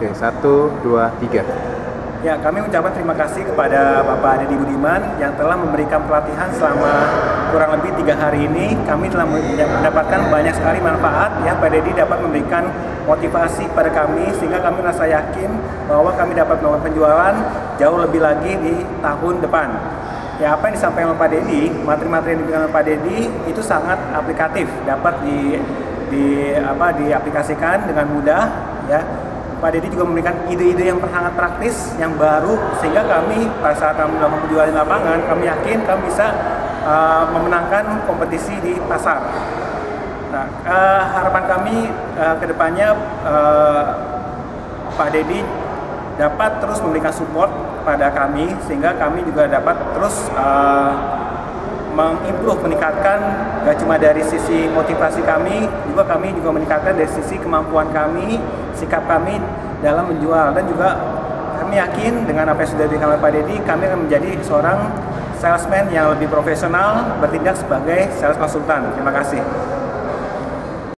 Oke, satu, dua, tiga. Ya, kami ucapkan terima kasih kepada Bapak Deddy Budiman yang telah memberikan pelatihan selama kurang lebih tiga hari ini. Kami telah mendapatkan banyak sekali manfaat ya Pak Deddy dapat memberikan motivasi pada kami sehingga kami merasa yakin bahwa kami dapat melakukan penjualan jauh lebih lagi di tahun depan. Ya apa yang disampaikan oleh Pak Deddy, materi-materi yang diberikan oleh Pak Deddy itu sangat aplikatif, dapat di di apa diaplikasikan dengan mudah ya Pak Deddy juga memberikan ide-ide yang sangat praktis, yang baru, sehingga kami pada saat kami melakukan penjualan di lapangan, kami yakin kami bisa uh, memenangkan kompetisi di pasar. Nah, uh, harapan kami uh, ke depannya uh, Pak Deddy dapat terus memberikan support pada kami, sehingga kami juga dapat terus uh, mengimprove, meningkatkan gak cuma dari sisi motivasi kami, juga kami juga meningkatkan dari sisi kemampuan kami, sikap kami dalam menjual dan juga kami yakin dengan apa yang sudah oleh Pak Deddy, kami akan menjadi seorang salesman yang lebih profesional bertindak sebagai sales konsultan. Terima kasih.